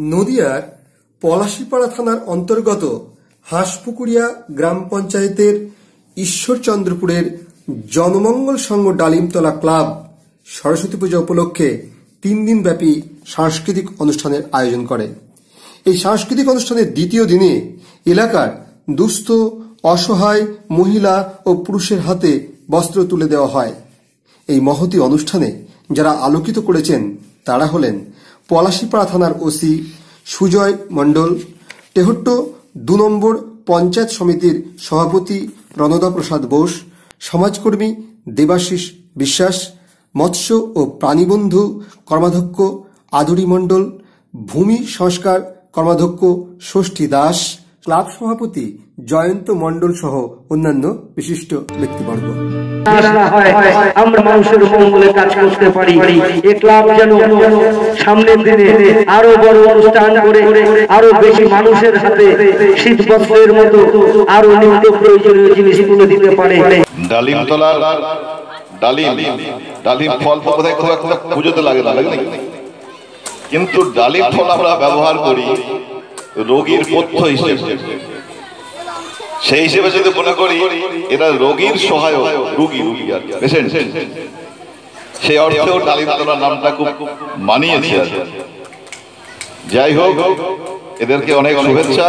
নদিয়ার পলাশীপাড়া থানার অন্তর্গত হাঁসপুকুরিয়া গ্রাম পঞ্চায়েতের ঈশ্বরচন্দ্রপুরের জনমঙ্গল সংঘ ডালিমতলা ক্লাব সরস্বতী পূজা উপলক্ষে তিন দিন ব্যাপী সাংস্কৃতিক অনুষ্ঠানের আয়োজন করে। এই সাংস্কৃতিক অনুষ্ঠানের দ্বিতীয় দিনে এলাকার দুস্থ, অসহায় মহিলা ও পুরুষের হাতে বস্ত্র তুলে দেওয়া হয়। এই মহতি অনুষ্ঠানে যারা আলোকিত করেছেন, তারা হলেন পলাশীপাড়া থানার ওসি সুজয় মণ্ডল, তেহট্ট দু নম্বর পঞ্চায়েত সমিতির সভাপতি রণদা প্রসাদ বোস, সমাজকর্মী দেবাশিস বিশ্বাস, মৎস্য ও প্রাণীবন্ধু কর্মাধ্যক্ষ আদুরি মণ্ডল, ভূমি সংস্কার কর্মাধ্যক্ষ ষষ্ঠী দাস ক্লাব সভাপতি জয়ন্ত মণ্ডল সহ অন্যান্য বিশিষ্ট ব্যক্তিবর্গ। আমরা মানুষের মঙ্গলে কাজ করতে পারি। এ ক্লাব যেন সামনের দিনে আরও বড় অনুষ্ঠান করে আরও বেশি মানুষের হাতে শীত বস্ত্রের মতো আরও নিত্য প্রয়োজনীয় জিনিস তুলে দিতে পারে। ডালিম তোলার ডালিম ডালিম ফল একটা পুজোতে লাগে না লাগে কিন্তু ডালিম ফল আমরা ব্যবহার করি রোগীর পথ্য হিসেবে। সেই হিসেবে যদি মনে করি এরা রোগীর সহায়ক রুগী রুগী আর পেশেন্ট সেই অর্থেও ডালিম তোলার নামটা খুব মানিয়েছে আর যাই হোক এদেরকে অনেক শুভেচ্ছা।